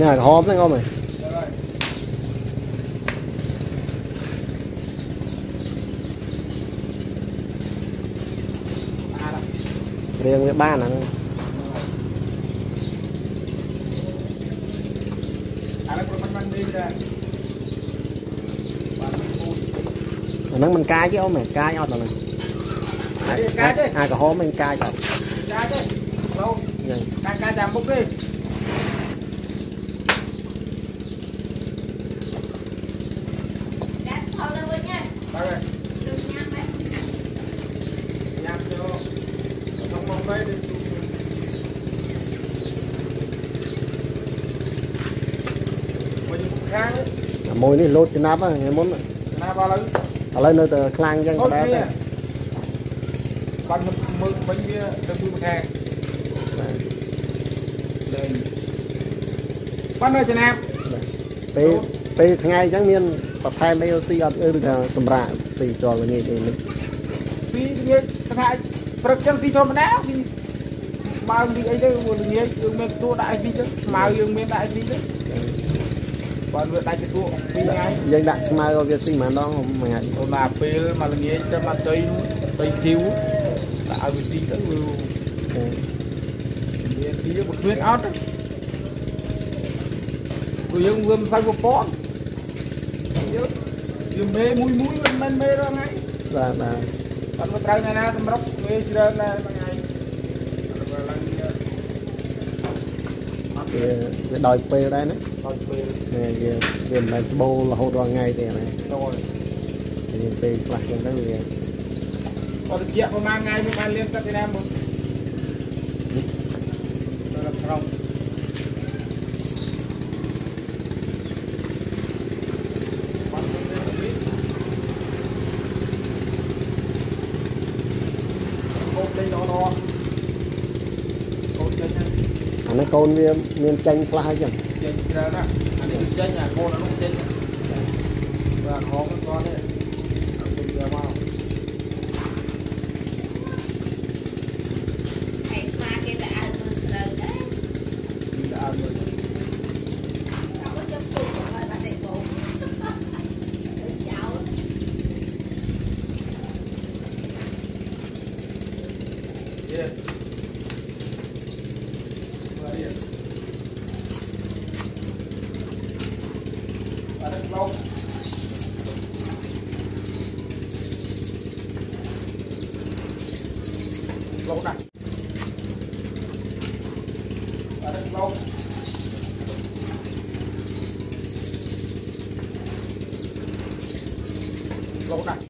នេះក្រហមហ្នឹងអ៊ំហ៎ rồi រៀងវាបានអាហ្នឹងអានេះប្រហែលមិននេះដែរបានពូជអាហ្នឹងមិនកាយទេអ៊ំហ៎កាយអត់អាហ្នឹង អានេះកាយទេ អាក្រហមមិនកាយអត់ កាយទេឡូវ ហ្នឹង កាយកាយតាមមុខទេ Cắt thôi lên bên nha បាទ Đừng nhắm đấy ញ៉ាំចូលក្នុងមកទៅមកយក ខាងអាមួយនេះលោតចំណាប់ហ្នឹងថ្ងៃមុនណាបើឡើយឥឡូវនៅតែខ្លាំងអញ្ចឹងអូក៏ដែរគ្នាទេបាត់មើលវិញវាទៅពីម្ខាងលេងបាត់នៅចំណាប់ពេលពេលថ្ងៃអញ្ចឹងមានបន្ថែមអីស៊ីអត់ឬថាសម្រាប់ស៊ីតលល្ងាចអីនេះពីវាថ្ងៃ ព្រឹកចឹងទីធម្មតាពីបើពីអីទៅល្ងាចយើងមានទួដាក់អីពីចឹងស្មៅយើងមានដាក់អីពីចឹងបើវាដាច់ទៅទួពីថ្ងៃយើងដាក់ស្មៅឲ្យវាស៊ីម្ដងមួយថ្ងៃអូនមកពេលមកល្ងាចទៅមកទៅទៅជីវដាក់ឲ្យវាស៊ីទៅវាមានទីមកគ្មានអត់ព្រោះយើងវាមិនសូវពពន់យើងយើងមេមួយមួយមិនមែនមេរាល់ថ្ងៃបាទបាទ អត់មកត្រូវថ្ងៃណាសម្រុកមេច្រើនណាស់ថ្ងៃអត់ឡើងអត់វាវាដោយពេលដែរណាដល់ពេលវាវាវាមិនមែនស្បូររហូតរាល់ថ្ងៃទេណាទៅវាពេលខ្លះចឹងទៅវាអត់ជាប្រហែលថ្ងៃមិនបានលៀងទឹកទេណាមើលទៅក្រុងបានទៅនេះ កូនលេងល្អល្អកូនចេញណាអានេះកូនវាមានចាញ់ខ្លះហើយចឹងចេញច្រើនណាអានេះគឺចេញអាកូនអានោះចេញបាទហងគាត់នេះអត់ទៅយកមក Hãy xoa cái đã ăn luôn sờ đấy ពីដើមមើល Không có trong cùng rồi bà để bụng Cháu ទៀតបាទទៀតបាទ